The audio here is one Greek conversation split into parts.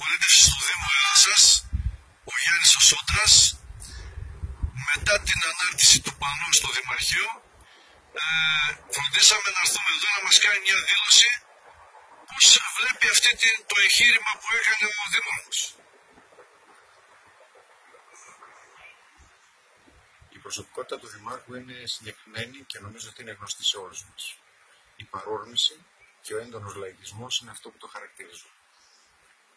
αντιπολίτευση στο Δήμο Ελλάσας, ο Γιάννης ο Σόντρας, μετά την ανάρτηση του πανού στο Δημαρχείο, ε, φροντίσαμε να έρθουμε εδώ να μας κάνει μια δήλωση πώς βλέπει αυτή την, το εγχείρημα που έκανε ο Δήμαρχος. Η προσωπικότητα του Δημάρχου είναι συγκεκριμένη και νομίζω ότι είναι γνωστή σε όλους μας. Η παρόρμηση και ο έντονος λαϊκισμός είναι αυτό που το χαρακτηρίζουν.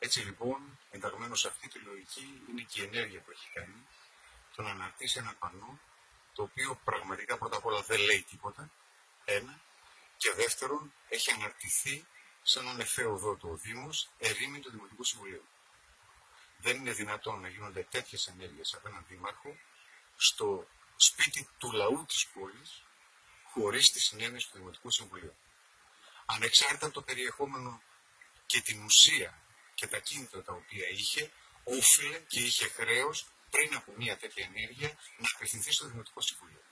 Έτσι λοιπόν, ενταγμένος σε αυτή τη λογική είναι και η ενέργεια που έχει κάνει το να αναρτήσει ένα πανό το οποίο πραγματικά πρώτα απ' όλα δεν λέει τίποτα, ένα, και δεύτερον έχει αναρτηθεί σαν έναν εφαίο του ο Δήμος ερήμην του Δημοτικού Συμβουλίου. Δεν είναι δυνατόν να γίνονται τέτοιες ενέργειες από έναν Δήμαρχο στο σπίτι του λαού της πόλης χωρίς τη συνένεση του Δημοτικού Συμβουλίου. Ανεξάρτητα από το περιεχόμενο και την ουσία και τα κίνητρα τα οποία είχε, όφιλε και είχε χρέος πριν από μια τέτοια ενέργεια να απευθυνθεί στο Δημοτικό Συμβουλίο.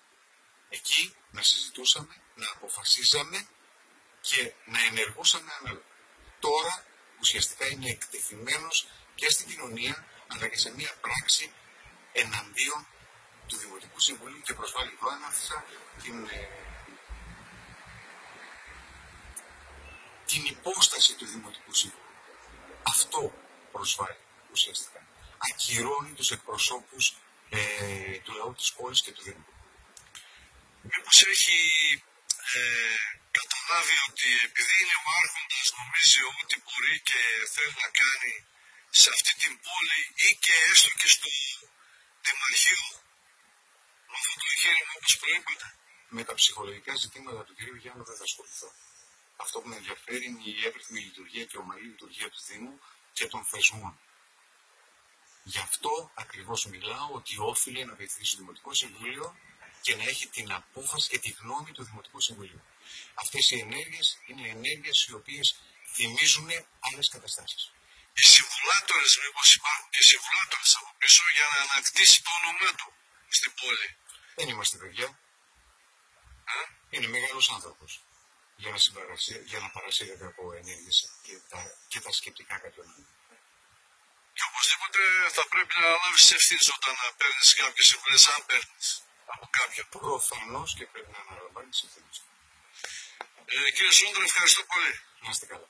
Εκεί να συζητούσαμε, να αποφασίζαμε και να ενεργούσαμε ανάλογα. Τώρα ουσιαστικά είναι εκτεθειμένος και στην κοινωνία αλλά και σε μια πράξη εναντίον του Δημοτικού Συμβουλίου και προσβάλλει εδώ την, ε, την υπόσταση του Δημοτικού Συμβουλίου. Αυτό προσβάλλει ουσιαστικά. Ακυρώνει τους εκπροσώπους ε, του λαού της πόλης και του Δήμου. Μήπως έχει ε, καταλάβει ότι επειδή είναι ο άρχοντας νομίζει ό,τι μπορεί και θέλει να κάνει σε αυτή την πόλη ή και έστω και στο Δημαρχείο με αυτό το εγχείρημα όπως προείπατε. Με τα ψυχολογικά ζητήματα του κ. Γιάννου δεν θα ασχοληθώ. Αυτό που με ενδιαφέρει είναι η εύρυθμη λειτουργία και ομαλή λειτουργία του Δήμου και των θεσμών. Γι' αυτό ακριβώς μιλάω ότι όφιλε να βοηθήσει το Δημοτικό Συμβούλιο και να έχει την απόφαση και τη γνώμη του Δημοτικού Συμβουλίου. Αυτές οι ενέργειες είναι ενέργειες οι οποίες θυμίζουν άλλες καταστάσεις. Οι συμβουλάτορες, μήπως υπάρχουν και συμβουλάτορες από πίσω για να ανακτήσει το όνομά του στην πόλη; Δεν είμαστε παιδιά. Α; Είναι μεγάλος άνθρωπος για να, για να παρασύρεται από ενέργειε και τα, και τα σκεπτικά κάποιων Και οπωσδήποτε θα πρέπει να λάβεις ευθύνες όταν παίρνεις κάποιες συμβουλές, αν παίρνεις από κάποιον. Προφανώς και πρέπει να αναλαμβάνεις ευθύνες. Ε, κύριε Σόντρα, ευχαριστώ πολύ. Να είστε καλά.